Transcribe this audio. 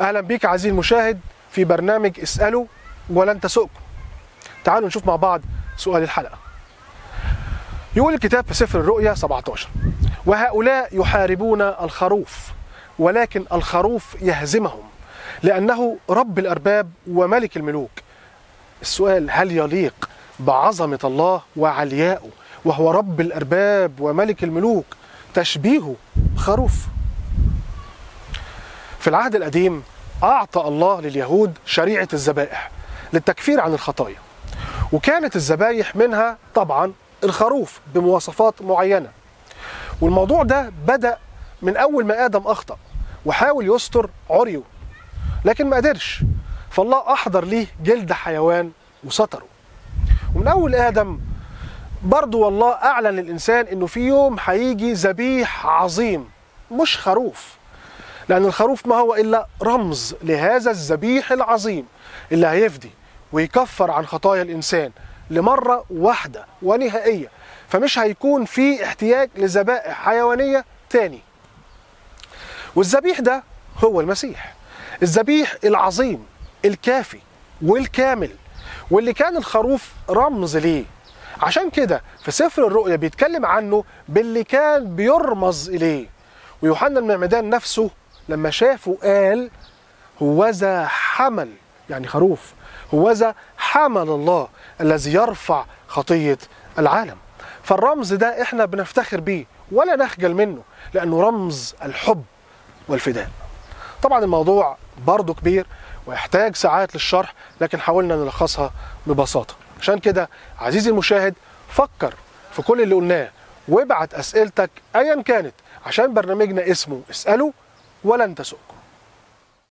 أهلا بيك عزيزي المشاهد في برنامج اساله ولن تسؤكم تعالوا نشوف مع بعض سؤال الحلقة. يقول الكتاب في سفر الرؤيا 17 وهؤلاء يحاربون الخروف ولكن الخروف يهزمهم لأنه رب الأرباب وملك الملوك. السؤال هل يليق بعظمة الله وعليائه وهو رب الأرباب وملك الملوك تشبيهه خروف؟ في العهد القديم أعطى الله لليهود شريعة الذبائح للتكفير عن الخطايا. وكانت الذبايح منها طبعا الخروف بمواصفات معينة. والموضوع ده بدأ من أول ما آدم أخطأ وحاول يستر عريه لكن ما قدرش. فالله أحضر ليه جلد حيوان وستره. ومن أول آدم برضه والله أعلن للإنسان إنه في يوم هيجي ذبيح عظيم مش خروف. لأن الخروف ما هو إلا رمز لهذا الذبيح العظيم. اللي هيفدي ويكفر عن خطايا الإنسان لمرة واحدة ونهائية. فمش هيكون في احتياج لذبائح حيوانية تاني. والذبيح ده هو المسيح. الذبيح العظيم الكافي والكامل واللي كان الخروف رمز ليه. عشان كده في سفر الرؤيا بيتكلم عنه باللي كان بيرمز إليه. ويوحنا المعمدان نفسه لما شافه قال هوذا حمل. يعني خروف. هوذا حمل الله الذي يرفع خطية العالم. فالرمز ده إحنا بنفتخر بيه ولا نخجل منه لأنه رمز الحب والفداء. طبعا الموضوع برضه كبير ويحتاج ساعات للشرح لكن حاولنا نلخصها ببساطة. عشان كده عزيزي المشاهد فكر في كل اللي قلناه وابعت أسئلتك أيا كانت عشان برنامجنا اسمه اسأله ولن تسؤكم